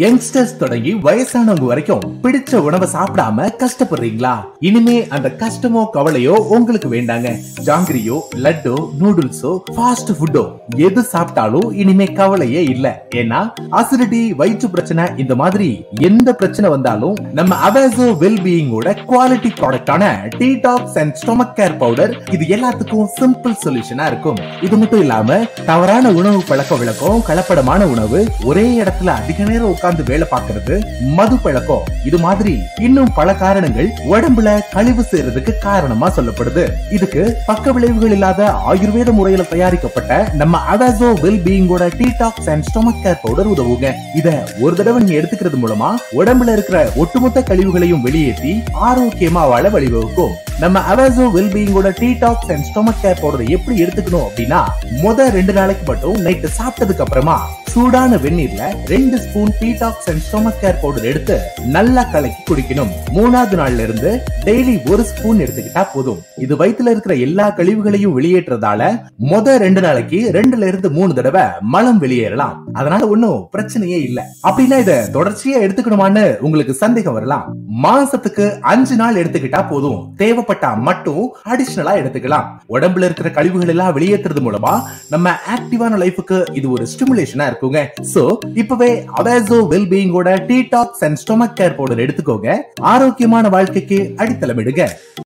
Youngsters தொடங்கி வயசானவங்க வரைக்கும் பிடிச்ச உணவை சாப்பிடாம கஷ்டப்படுறீங்களா? இனிமே அந்த கஷ்டமோ கவலையோ உங்களுக்கு வேண்டாங்க. ஜாங்கிரியோ லட்டோ நூடுல்ஸோ ஃபாஸ்ட் ஃபுட்டோ எது சாப்பிட்டாலும் இனிமே கவலையே இல்ல. ஏன்னா அசிடிட்டி வயிற்று பிரச்சனை இந்த மாதிரி எந்த பிரச்சனை வந்தாலும் நம்ம அவேசோ வெல்பீயிங்கோட குவாலிட்டி ப்ராடக்டான tea detox and stomach care powder இது எல்லாத்துக்கும் சிம்பிள் சொல்யூஷனா இருக்கும். இது மட்டும் இல்லாம தவறான உணவு பழக்க விளக்கம் கலப்படமான உணவு ஒரே இடத்துல அதிக நேரம் உட்கார்ந்து வேலை பார்க்கறது மது பழக்கம் இது மாதிரி இன்னும் பல காரணங்கள் உடம்புல கழிவு சேர்றதுக்கு காரணமா சொல்லப்படுது. இதுக்கு பக்க விளைவுகள் இல்லாத ஆயுர்வேத முறையில தயாரிக்கப்பட்ட நம்ம அவாசோ well பீயிங்கோட detox and stomach care powder உதவுங்க. இத ஒரு தடவை நீங்க எடுத்துக்கிறது மூலமா உடம்புல இருக்கிற ஒட்டுமொத்த கழிவுகளையும் வெளியேற்றி ஆரோக்கியமா வாழ வழிவகுக்கும். நம்ம அவாசோ well பீயிங்கோட detox and stomach care powder எப்படி எடுத்துக்கணும் அப்படின்னா முத ரெண்டு நாளைக்கு மட்டும் நைட்டு சாப்பிட்டதுக்கு அப்புறமா சூடான வெந்நீர்ல ரெண்டு spoon detox and stomach care powder எடுத்து நல்லா கலக்கி குடிக்கணும். மூணாவது நாள்ல இருந்து டெய்லி ஒரு ஸ்பூன் எடுத்துக்கிட்டா போதும். இது வயித்துல இருக்கிற எல்லா கழிவுகளையும் வெளியேற்றதால முத ரெண்டு நாளைக்கு ரெண்டுல இருந்து மூணு தடவை மலம் வெளியேறலாம். அதனால ஒண்ணும் பிரச்சனையே இல்ல. அப்படின்னா இத தொடர்ச்சியா எடுத்துக்கணுமான்னு உங்களுக்கு சந்தேகம் வரலாம். மாசத்துக்கு அஞ்சு நாள் எடுத்துக்கிட்டா போதும். தேவைப்பட்டா மட்டும் அடிஷனலா எடுத்துக்கலாம். உடம்புல இருக்கிற கழிவுகள் எல்லாம் வெளியேற்றுறது மூலமா நம்ம ஆக்டிவான லைஃபுக்கு இது ஒரு ஸ்டிமுலேஷனா இருக்குங்க சோ இப்பவே அவேசோ வெல்பீயிங்கோட detox and stomach care powder எடுத்துக்கோங்க. ஆரோக்கியமான வாழ்க்கைக்கு அடித்தளமிடுங்க.